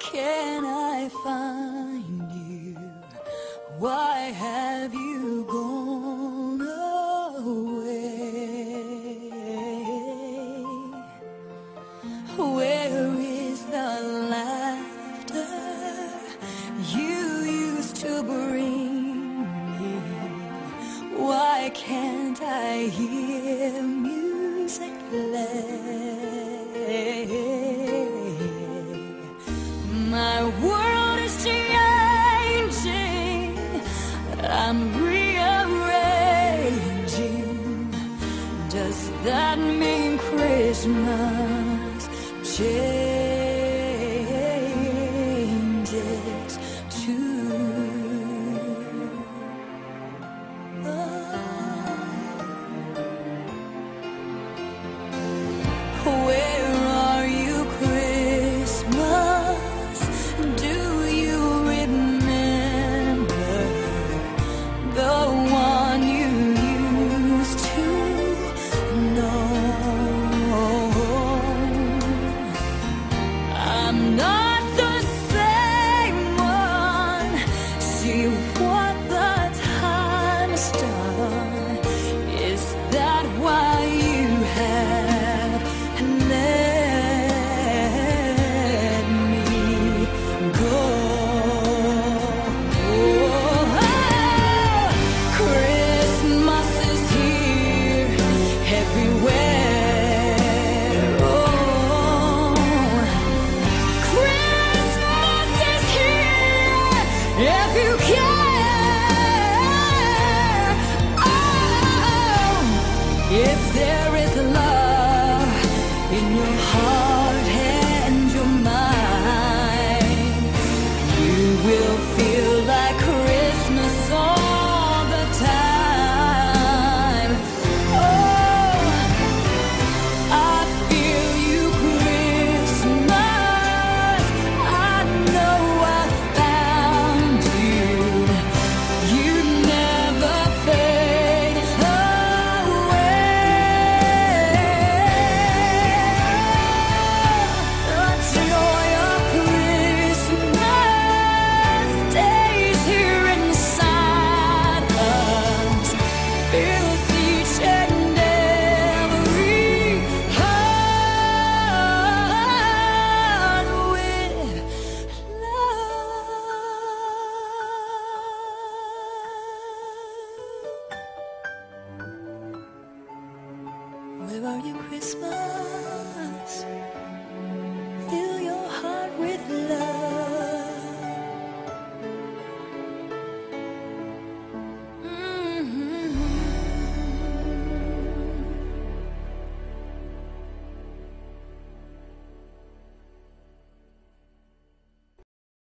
can I find you? Why have you gone away? Where is the laughter you used to bring me? Why can't I hear music play? Christmas? I'm not Where are you, Christmas? Fill your heart with love.